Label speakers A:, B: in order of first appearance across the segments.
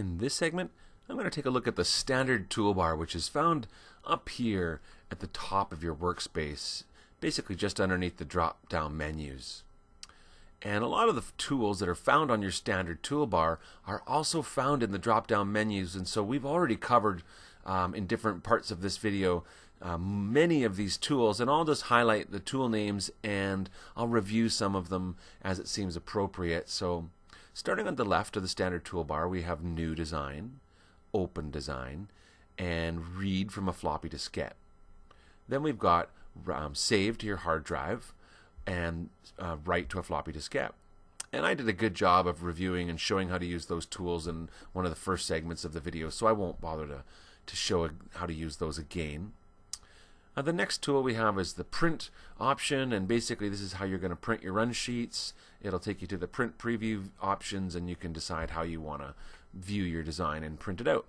A: In this segment, I'm going to take a look at the standard toolbar, which is found up here at the top of your workspace, basically just underneath the drop down menus. And a lot of the tools that are found on your standard toolbar are also found in the drop down menus, and so we've already covered um, in different parts of this video uh, many of these tools, and I'll just highlight the tool names and I'll review some of them as it seems appropriate. So, starting on the left of the standard toolbar, we have New Design, Open Design, and Read from a floppy diskette. Then we've got um, Save to your hard drive and uh, Write to a floppy diskette. And I did a good job of reviewing and showing how to use those tools in one of the first segments of the video, so I won't bother to, to show how to use those again. Uh, the next tool we have is the print option, and basically this is how you're going to print your run sheets. It'll take you to the print preview options, and you can decide how you want to view your design and print it out.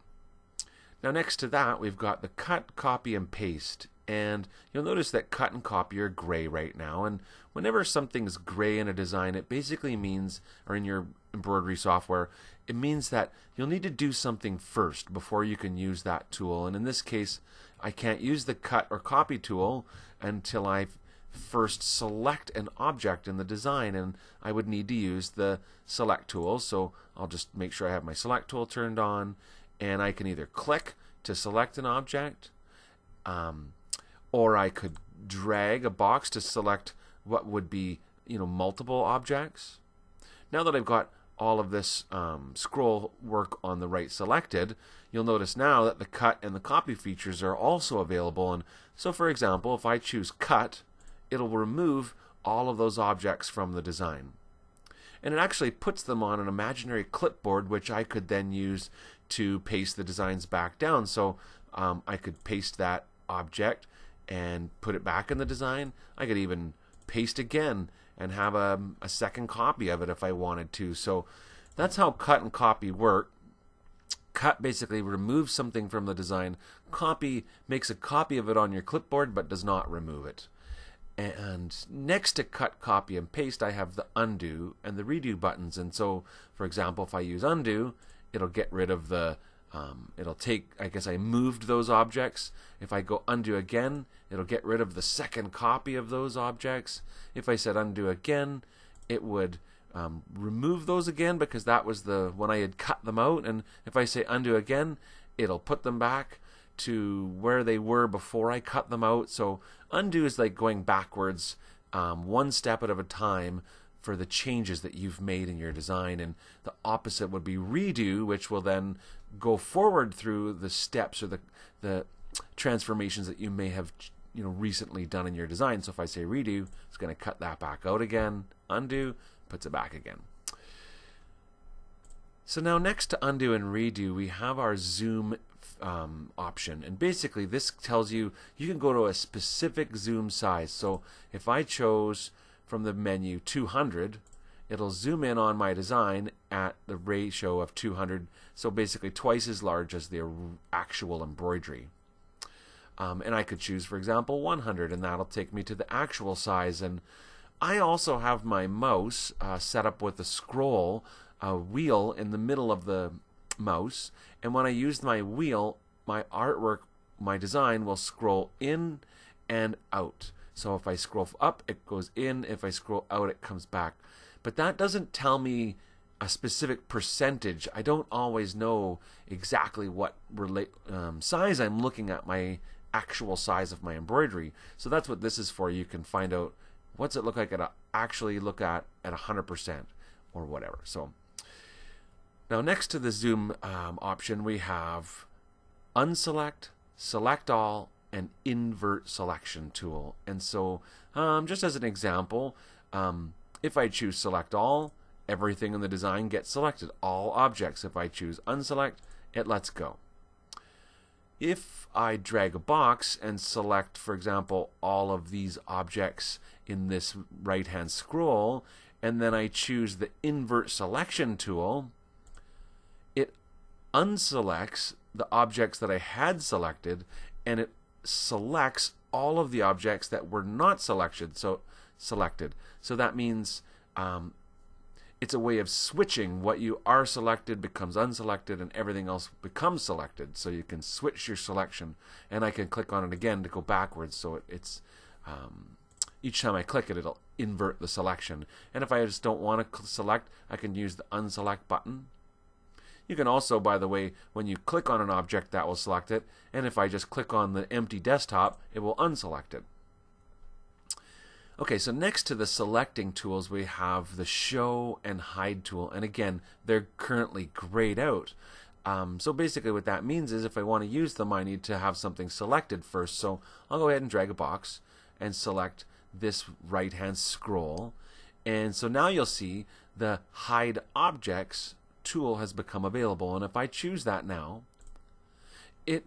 A: Now next to that, we've got the cut, copy, and paste. And you'll notice that cut and copy are gray right now. And whenever something's gray in a design, it basically means, or in your embroidery software, it means that you'll need to do something first before you can use that tool. And in this case, I can't use the cut or copy tool until I first select an object in the design and I would need to use the select tool. So I'll just make sure I have my select tool turned on and I can either click to select an object um, or I could drag a box to select what would be you know multiple objects. Now that I've got all of this um, scroll work on the right selected, you'll notice now that the cut and the copy features are also available. And so, for example, if I choose cut, it'll remove all of those objects from the design. And it actually puts them on an imaginary clipboard, which I could then use to paste the designs back down. So um, I could paste that object and put it back in the design. I could even paste again and have a, a second copy of it if I wanted to. So that's how cut and copy work. Cut basically removes something from the design. Copy makes a copy of it on your clipboard but does not remove it. And next to cut, copy, and paste, I have the undo and the redo buttons. And so, for example, if I use undo, it'll get rid of the um, it'll take, I guess I moved those objects. If I go undo again, it'll get rid of the second copy of those objects. If I said undo again, it would um, remove those again because that was the when I had cut them out. And if I say undo again, it'll put them back to where they were before I cut them out. So undo is like going backwards um, one step at a time for the changes that you've made in your design. And the opposite would be redo, which will then go forward through the steps or the the transformations that you may have you know recently done in your design. So if I say redo, it's going to cut that back out again. Undo puts it back again. So now next to undo and redo, we have our zoom um, option. And basically this tells you you can go to a specific zoom size. So if I chose from the menu 200, it'll zoom in on my design at the ratio of 200, so basically twice as large as the actual embroidery. Um, and I could choose, for example, 100, and that'll take me to the actual size. And I also have my mouse uh, set up with a scroll a wheel in the middle of the mouse, and when I use my wheel, my artwork, my design will scroll in and out. So if I scroll up, it goes in. If I scroll out, it comes back. But that doesn't tell me a specific percentage. I don't always know exactly what relate, um, size I'm looking at my actual size of my embroidery. So that's what this is for. You can find out what's it look like at a, actually look at at 100% or whatever. So now next to the zoom um, option we have unselect, select all, and invert selection tool. And so, um, just as an example, um, if I choose select all, everything in the design gets selected, all objects. If I choose unselect, it lets go. If I drag a box and select, for example, all of these objects in this right hand scroll, and then I choose the invert selection tool, it unselects the objects that I had selected and it selects all of the objects that were not selected. So selected. So that means um, it's a way of switching what you are selected becomes unselected and everything else becomes selected. So you can switch your selection. And I can click on it again to go backwards. So it, it's um, each time I click it it'll invert the selection. And if I just don't want to select I can use the unselect button. You can also by the way when you click on an object that will select it and if I just click on the empty desktop it will unselect it Okay, so next to the selecting tools, we have the show and hide tool. And again, they're currently grayed out. Um, so basically what that means is if I want to use them, I need to have something selected first. So I'll go ahead and drag a box and select this right-hand scroll. And so now you'll see the hide objects tool has become available. And if I choose that now, it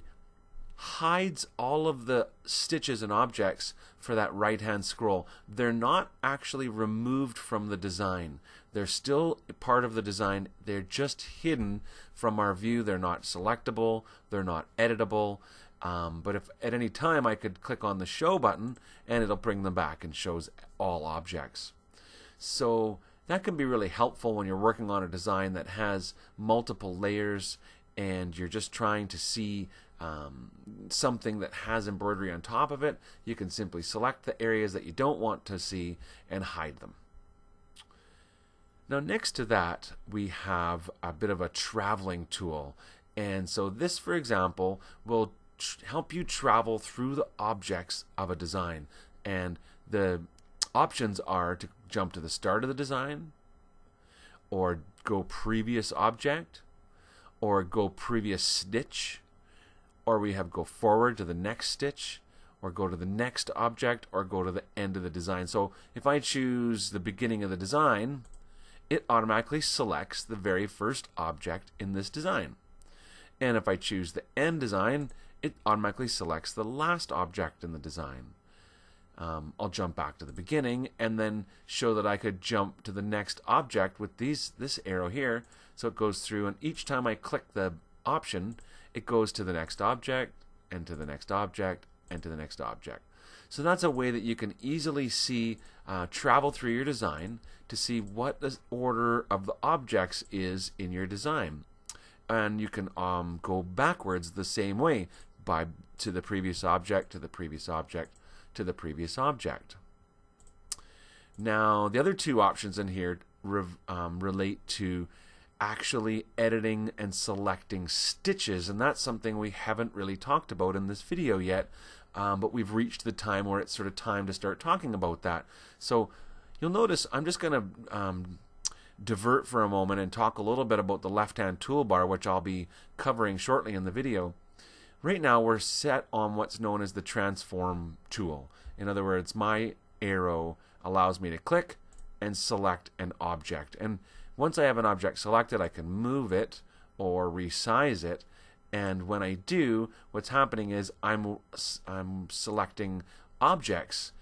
A: hides all of the stitches and objects for that right hand scroll. They're not actually removed from the design. They're still part of the design. They're just hidden from our view. They're not selectable. They're not editable. Um, but if at any time I could click on the show button and it'll bring them back and shows all objects. So that can be really helpful when you're working on a design that has multiple layers and you're just trying to see um, something that has embroidery on top of it, you can simply select the areas that you don't want to see and hide them. Now next to that we have a bit of a traveling tool and so this for example will help you travel through the objects of a design and the options are to jump to the start of the design or go previous object or go previous stitch or we have go forward to the next stitch or go to the next object or go to the end of the design. So if I choose the beginning of the design, it automatically selects the very first object in this design. And if I choose the end design, it automatically selects the last object in the design. Um, I'll jump back to the beginning and then show that I could jump to the next object with these this arrow here. So it goes through and each time I click the option, it goes to the next object and to the next object and to the next object. So that's a way that you can easily see, uh, travel through your design to see what the order of the objects is in your design. And you can um, go backwards the same way by to the previous object, to the previous object, to the previous object. Now, the other two options in here um, relate to actually editing and selecting stitches and that's something we haven't really talked about in this video yet um, but we've reached the time where it's sort of time to start talking about that. So you'll notice I'm just going to um, divert for a moment and talk a little bit about the left hand toolbar which I'll be covering shortly in the video. Right now we're set on what's known as the transform tool. In other words my arrow allows me to click and select an object. And once I have an object selected, I can move it or resize it. And when I do, what's happening is I'm, I'm selecting objects.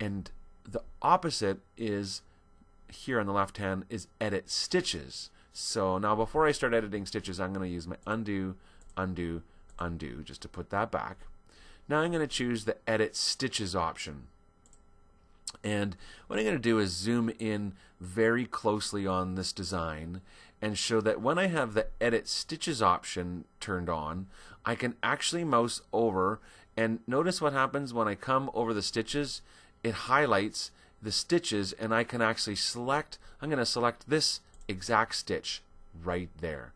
A: And the opposite is here on the left hand is edit stitches. So now before I start editing stitches, I'm going to use my undo, undo, undo just to put that back. Now I'm going to choose the edit stitches option. And what I'm going to do is zoom in very closely on this design and show that when I have the edit stitches option turned on, I can actually mouse over and notice what happens when I come over the stitches. It highlights the stitches and I can actually select, I'm going to select this exact stitch right there.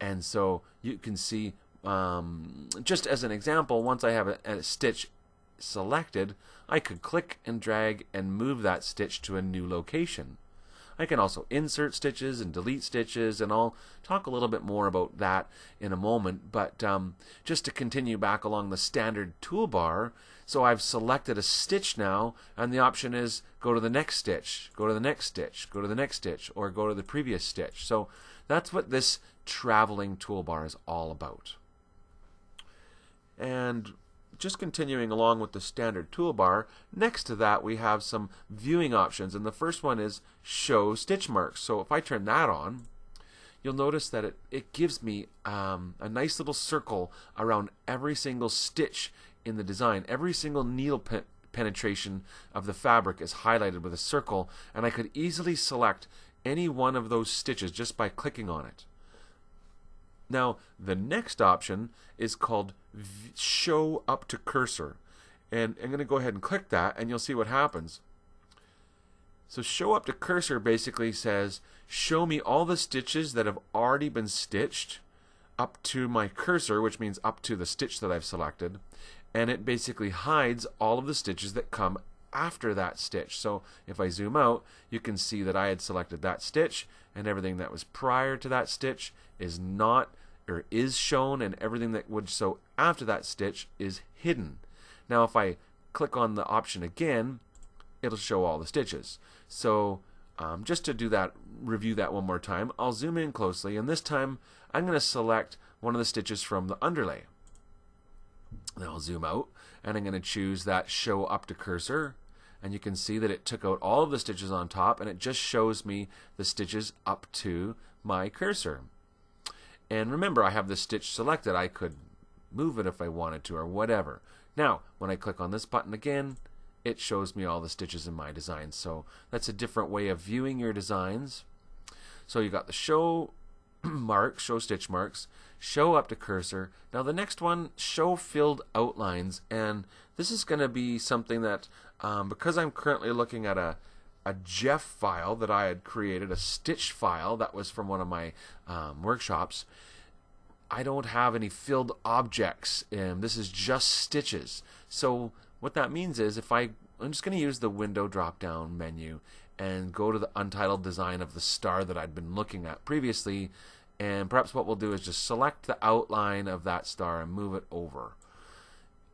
A: And so you can see, um, just as an example, once I have a, a stitch selected, I could click and drag and move that stitch to a new location. I can also insert stitches and delete stitches, and I'll talk a little bit more about that in a moment. But um, just to continue back along the standard toolbar, so I've selected a stitch now, and the option is go to the next stitch, go to the next stitch, go to the next stitch, or go to the previous stitch. So that's what this traveling toolbar is all about. And just continuing along with the standard toolbar, next to that we have some viewing options. And the first one is show stitch marks. So if I turn that on, you'll notice that it, it gives me um, a nice little circle around every single stitch in the design. Every single needle penetration of the fabric is highlighted with a circle and I could easily select any one of those stitches just by clicking on it. Now, the next option is called Show Up to Cursor. And I'm going to go ahead and click that, and you'll see what happens. So Show Up to Cursor basically says, show me all the stitches that have already been stitched up to my cursor, which means up to the stitch that I've selected. And it basically hides all of the stitches that come after that stitch. So if I zoom out, you can see that I had selected that stitch and everything that was prior to that stitch is not or is shown and everything that would show after that stitch is hidden. Now if I click on the option again, it'll show all the stitches. So um, just to do that, review that one more time, I'll zoom in closely and this time I'm going to select one of the stitches from the underlay. Then I'll zoom out and I'm going to choose that show up to cursor and you can see that it took out all of the stitches on top and it just shows me the stitches up to my cursor. And remember I have the stitch selected. I could move it if I wanted to or whatever. Now when I click on this button again it shows me all the stitches in my design. So that's a different way of viewing your designs. So you got the show marks, show stitch marks, show up to cursor. Now the next one, show filled outlines, and this is going to be something that um, because I'm currently looking at a a JEF file that I had created, a stitch file that was from one of my um, workshops. I don't have any filled objects, and this is just stitches. So what that means is if I I'm just going to use the window drop down menu and go to the untitled design of the star that I'd been looking at previously. And perhaps what we'll do is just select the outline of that star and move it over.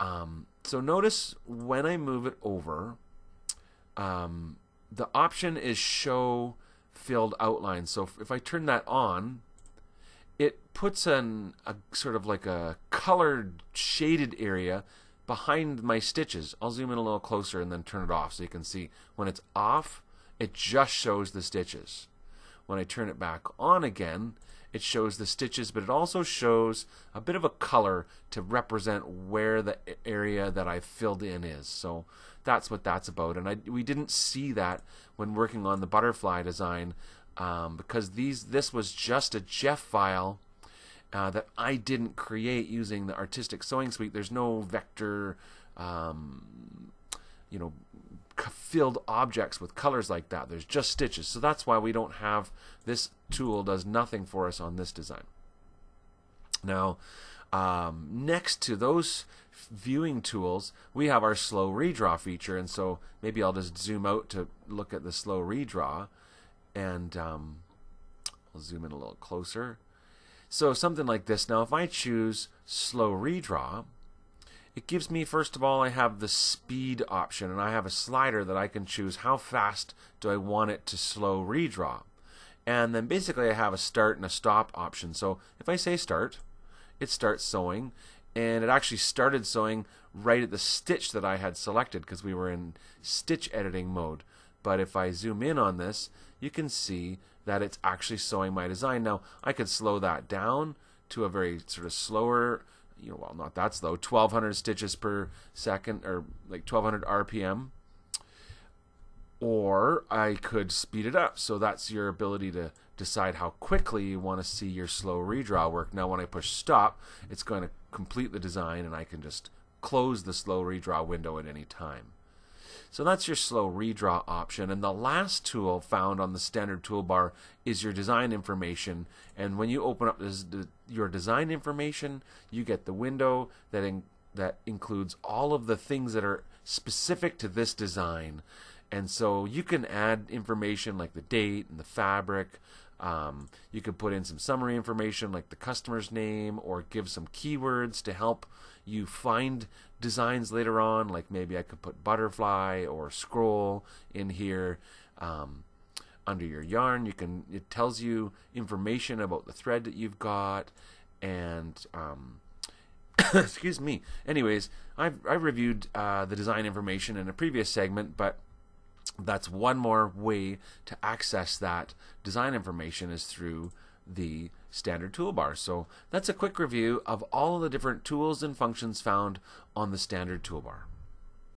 A: Um, so notice when I move it over, um, the option is show filled outline. So if I turn that on, it puts an a sort of like a colored shaded area behind my stitches. I'll zoom in a little closer and then turn it off so you can see when it's off it just shows the stitches. When I turn it back on again, it shows the stitches, but it also shows a bit of a color to represent where the area that I filled in is. So that's what that's about. And I, we didn't see that when working on the butterfly design um, because these this was just a JEF file uh, that I didn't create using the Artistic Sewing Suite. There's no vector, um, you know, filled objects with colors like that. There's just stitches. So that's why we don't have this tool does nothing for us on this design. Now, um, next to those viewing tools, we have our slow redraw feature. And so maybe I'll just zoom out to look at the slow redraw. And um, I'll zoom in a little closer. So something like this. Now, if I choose slow redraw, it gives me, first of all, I have the speed option, and I have a slider that I can choose how fast do I want it to slow redraw. And then basically I have a start and a stop option. So if I say start, it starts sewing, and it actually started sewing right at the stitch that I had selected because we were in stitch editing mode. But if I zoom in on this, you can see that it's actually sewing my design. Now, I could slow that down to a very sort of slower you know, well, not that slow, 1200 stitches per second or like 1200 RPM. Or I could speed it up. So that's your ability to decide how quickly you want to see your slow redraw work. Now, when I push stop, it's going to complete the design and I can just close the slow redraw window at any time. So that's your slow redraw option. And the last tool found on the standard toolbar is your design information. And when you open up this, your design information, you get the window that, in, that includes all of the things that are specific to this design. And so you can add information like the date and the fabric. Um, you can put in some summary information like the customer's name or give some keywords to help you find designs later on. Like maybe I could put butterfly or scroll in here. Um, under your yarn, you can it tells you information about the thread that you've got and um, excuse me. Anyways, I've I reviewed uh, the design information in a previous segment, but that's one more way to access that design information is through the standard toolbar. So that's a quick review of all of the different tools and functions found on the standard toolbar.